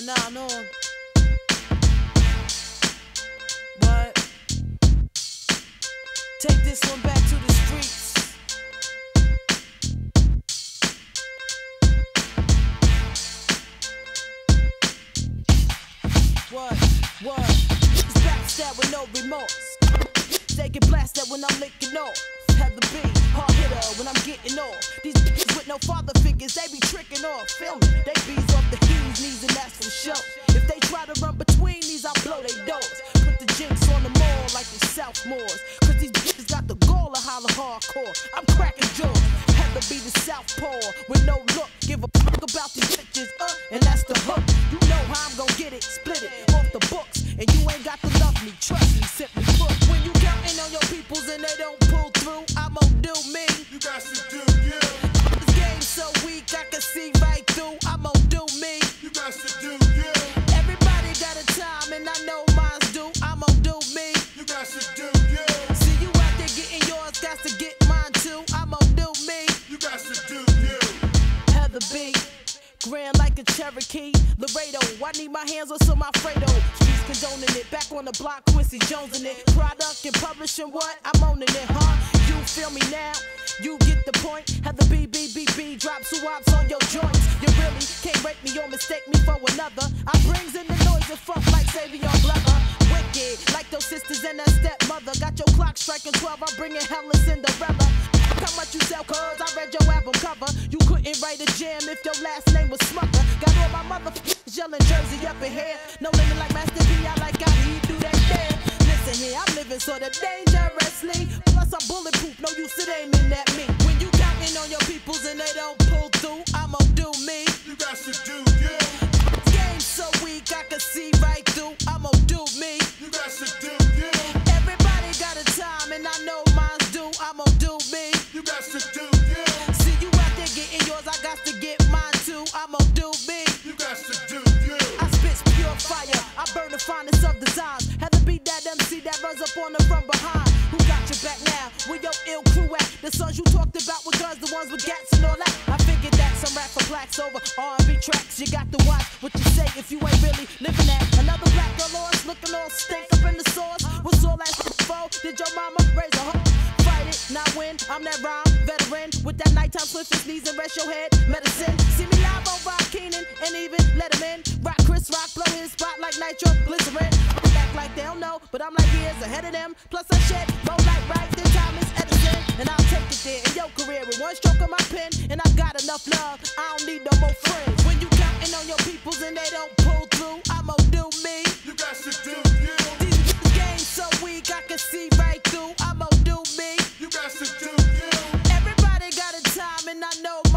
nine on. What? Take this one back to the streets. What? What? It's backstab with no remorse. They get blasted when I'm licking off. Have the beat, hard hitter when I'm getting off. These bitches with no father figures, they be tricking off. Feel me? They bees off the heels, hardcore. I'm cracking jokes. Have to be the Southpaw with no look. Give a fuck about these bitches, uh, and that's the hook. You know how I'm gonna get it, split it off the books. And you ain't got to love me, trust me, simply put. When you counting on your peoples and they don't pull through, I'm gonna do me. You got to do you. This game so weak, I can see right through. I'm gonna do me. You got to do you. Everybody got a time, and I know to get mine too. I'm gonna do me. You got to do you. Heather B. Grand like a Cherokee, Laredo. I need my hands on some Alfredo. Streets condoning it, back on the block, Quincy Jones in it. Product and publishing what? I'm owning it, huh? You feel me now? You get the point. Have the B, B, B, drop swaps on your joints. You really can't break me or mistake me for another. I brings in the noise and funk like Savion Glover. Wicked, like those sisters and that stepmother. Got your clock striking 12, I'm bringing hell and Cinderella. How much you sell, cuz I read your album cover. You couldn't write a jam if your last name was Smucker. Got all my motherfuckers yelling Jersey up in here. No limit like Master P, I like how he do that there. Listen here, I'm living sorta dangerously. I'm bulletproof, no use it aiming at me. When you counting on your peoples and they don't pull through, I'ma do me. You got to do you. Game so weak, I can see right through. I'ma do me. You got to do you. Everybody got a time and I know mine's due. I'ma do me. You got to do you. See you out there getting yours, I got to get mine too. I'ma do me. You got to do you. I spit pure fire, I burn the finest of designs. Had to be that MC that runs up on them from The sons you talked about with guns, the ones with gats and all that. I figured that some rap for blacks over R&B tracks. You got to watch what you say if you ain't really living that. Another black girl lost, looking all stink up in the sauce. What's all that shit for? Did your mama raise a hoe? Fight it, not win. I'm that rhyme veteran with that nighttime swift and sneeze and rest your head. Medicine. See me live on Rock Keenan and even let him in. Rock Chris Rock, blow his spot like nitro glycerin. Act like they don't know, but I'm like years ahead of them. Plus I shed more light right than Thomas. And I'll take it there in your career with one stroke of my pen. And I got enough love, I don't need no more friends. When you counting on your peoples and they don't pull through, I'ma do me. You got to do you. These games so weak, I can see right through. I'ma do me. You got to do you. Everybody got a time, and I know